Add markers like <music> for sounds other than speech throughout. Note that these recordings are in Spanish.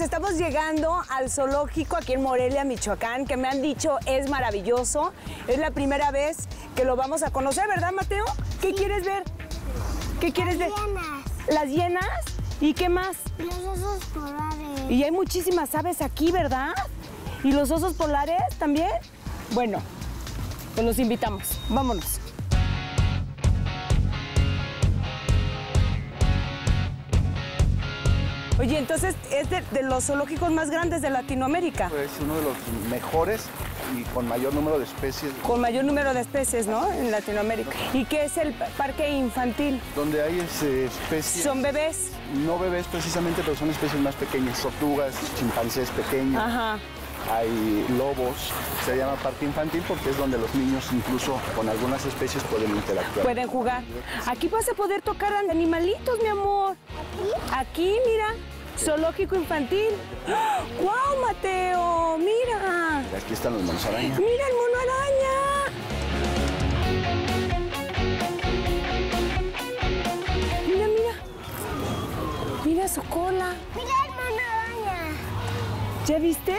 Estamos llegando al zoológico aquí en Morelia, Michoacán, que me han dicho es maravilloso. Es la primera vez que lo vamos a conocer, ¿verdad, Mateo? ¿Qué quieres ver? ¿Qué quieres ver? Hienas. ¿Las hienas? ¿Y qué más? Los osos polares. Y hay muchísimas aves aquí, ¿verdad? ¿Y los osos polares también? Bueno, pues los invitamos. Vámonos. Oye, entonces es de, de los zoológicos más grandes de Latinoamérica, Es uno de los mejores y con mayor número de especies, con mayor número de especies, ¿no? En Latinoamérica. ¿Y qué es el parque infantil? donde hay este, especies, Son bebés. no bebés precisamente, pero son especies más pequeñas, tortugas, chimpancés pequeños, Ajá. Hay lobos. Se llama parque infantil porque es donde los niños incluso con algunas especies pueden interactuar. Pueden jugar. Aquí vas a poder tocar a animalitos, mi amor. Aquí, mira. Zoológico infantil. ¡Ah! ¡Guau, Mateo! ¡Mira! Aquí están los monos araña. ¡Mira el mono araña! Mira, mira. Mira su cola. Mira el mono araña. ¿Ya viste?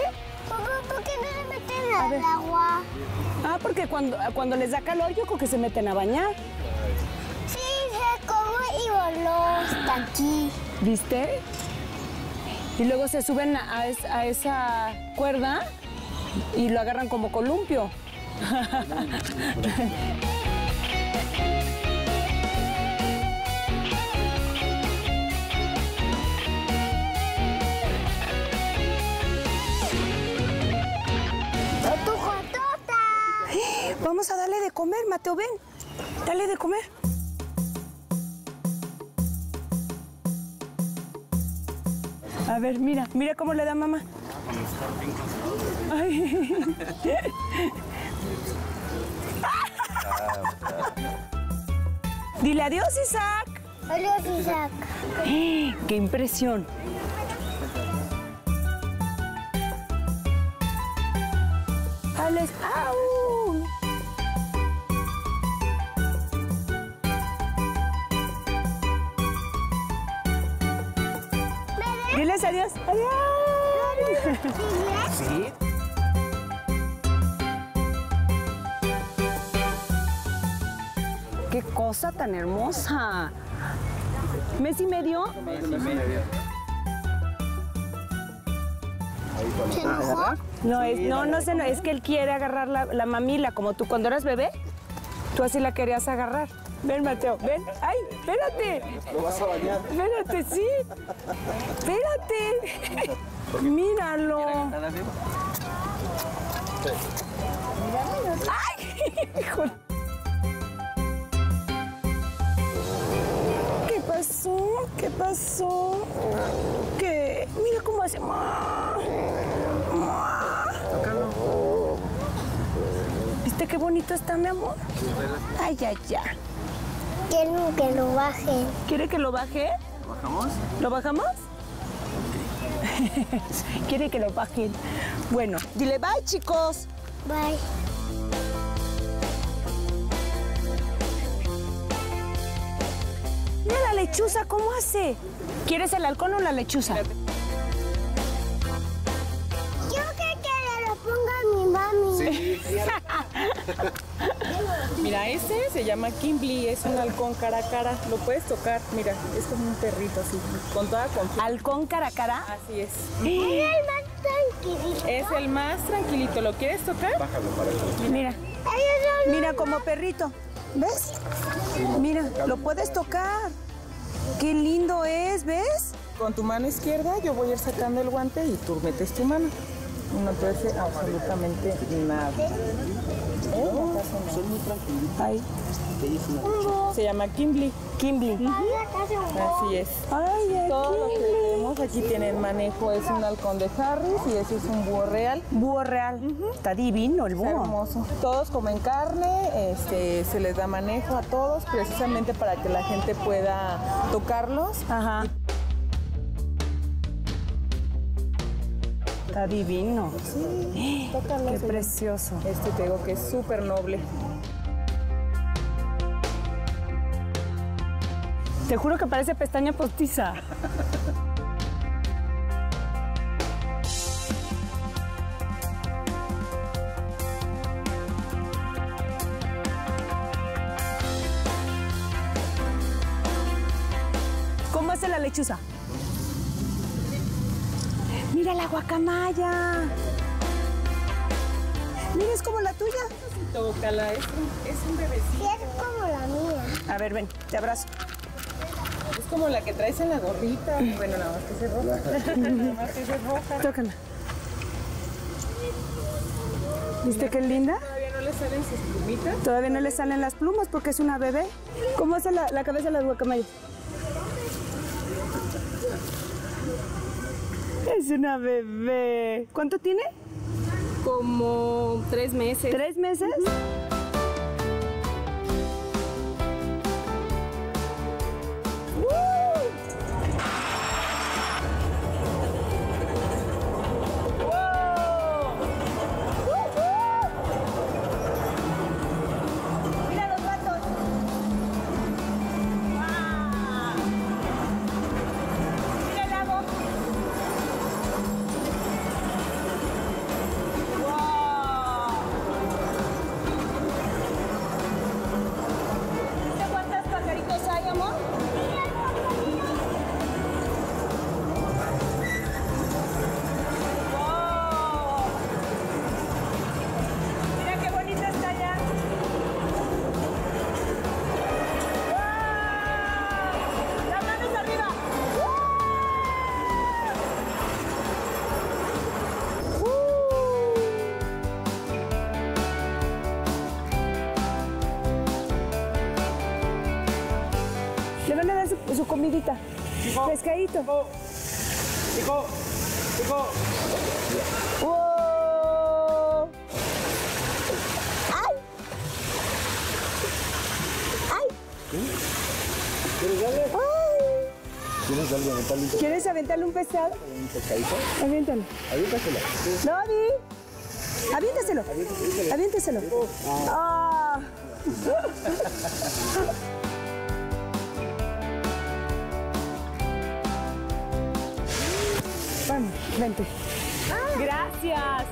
¿Por qué no se meten al agua? Ah, porque cuando, cuando les da calor, yo creo que se meten a bañar. Sí, se como y voló hasta aquí. ¿Viste? Y luego se suben a, es- a esa cuerda y lo agarran como columpio. <laughs> Vamos a darle de comer, Mateo, ven. Dale de comer. A ver, mira, mira cómo le da mamá. Ay. <laughs> Dile adiós, Isaac. Adiós, Isaac. <gasps> ¡Qué impresión! Alex, ¡au! Diles adiós. Adiós. Sí. ¡Qué cosa tan hermosa! ¿Mes y medio? ¿Se enojó? No, es, no, no, sé, no, es que él quiere agarrar la, la mamila, como tú cuando eras bebé, tú así la querías agarrar. Ven, Mateo, ven. ¡Ay, espérate! ¿Lo vas a bañar? Espérate, sí. Espérate. Míralo. ¡Ay! <laughs> hijo. ¿Qué pasó? ¿Qué pasó? ¿Qué? Mira cómo hace. ¿Viste qué bonito está, mi amor? Ay, ay, ya. Quiero que lo bajen. ¿Quiere que lo baje? ¿Bajamos? ¿Lo bajamos? <laughs> Quiere que lo bajen. Bueno, dile bye, chicos. Bye. Mira la lechuza, ¿cómo hace? ¿Quieres el halcón o la lechuza? Yo que que lo ponga mi mami. <laughs> Mira, ese se llama Kimberly, es un halcón cara a cara. Lo puedes tocar, mira, es como un perrito así, con toda confianza. ¿Halcón cara a cara? Así es. Es el más tranquilito. Es el más tranquilito. ¿Lo quieres tocar? Bájalo para Mira, mira como perrito. ¿Ves? Mira, lo puedes tocar. Qué lindo es, ¿ves? Con tu mano izquierda yo voy a ir sacando el guante y tú metes tu mano. No te hace absolutamente nada. ¿Eh? No pasa nada. Ay, Se llama Kimberly. Kimberly. Así es. Ay, Todos los que tenemos aquí tienen manejo. Es un halcón de Harris y ese es un búho real. Búho real. Está divino el Está búho. hermoso. Todos comen carne, este, se les da manejo a todos precisamente para que la gente pueda tocarlos. Ajá. Está divino. Sí, tócalo. <gasps> Qué precioso. Este te digo que es súper noble. Te juro que parece pestaña postiza. ¿Cómo hace la lechuza? Mira la guacamaya. Mira, es como la tuya. Tócala, es un, es un bebecito. Es como la mía. A ver, ven, te abrazo. Es como la que traes en la gorrita. Bueno, nada más que se roja. <laughs> nada más que se roja. Tócala. ¿Viste qué linda? Todavía no le salen sus plumitas. Todavía no le salen las plumas porque es una bebé. ¿Cómo hace la, la cabeza de las guacamayas? Es una bebé. ¿Cuánto tiene? Como tres meses. ¿Tres meses? Su, comidita? Pescadito. Chico, chico, ¡Wow! ¡Ay! ¡Ay! ¿Quieres darle? ¡Ay! ¿Quieres darle aventarle un ¿Quieres aventarle un pescado? un pescadito? Aviéntalo. Aviéntasela. Sí. ¡Lobby! Aviéntaselo. Aviéntaselo. Ah. <laughs> vente. Gracias.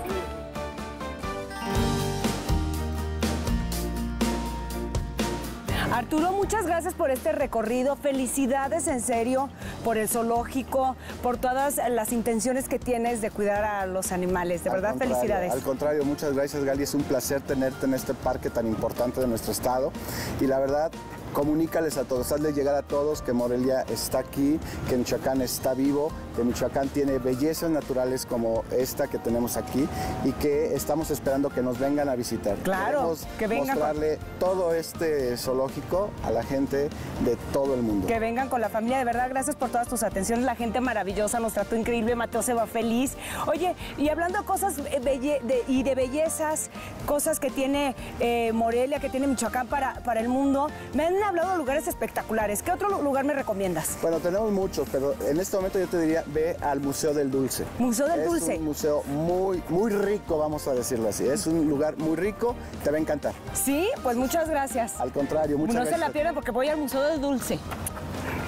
Arturo, muchas gracias por este recorrido. Felicidades en serio por el zoológico, por todas las intenciones que tienes de cuidar a los animales. De Al verdad, felicidades. Al contrario, muchas gracias Gali, es un placer tenerte en este parque tan importante de nuestro estado y la verdad comunícales a todos, hazle llegar a todos que Morelia está aquí, que Michoacán está vivo, que Michoacán tiene bellezas naturales como esta que tenemos aquí y que estamos esperando que nos vengan a visitar. Claro, Queremos que vengan con- mostrarle todo este zoológico a la gente de todo el mundo. Que vengan con la familia, de verdad, gracias por todas tus atenciones. La gente maravillosa nos trató increíble, Mateo se va feliz. Oye, y hablando de cosas belle- de- y de bellezas, cosas que tiene eh, Morelia, que tiene Michoacán para, para el mundo, me han hablado de lugares espectaculares. ¿Qué otro lu- lugar me recomiendas? Bueno, tenemos muchos, pero en este momento yo te diría, ve al Museo del Dulce. Museo del es Dulce. un museo muy, muy rico, vamos a decirlo así. Es un lugar muy rico, te va a encantar. Sí, pues muchas gracias. Al contrario, muchas no gracias. se la pierdan porque voy al Museo del Dulce.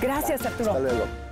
Gracias, Arturo. Hasta luego.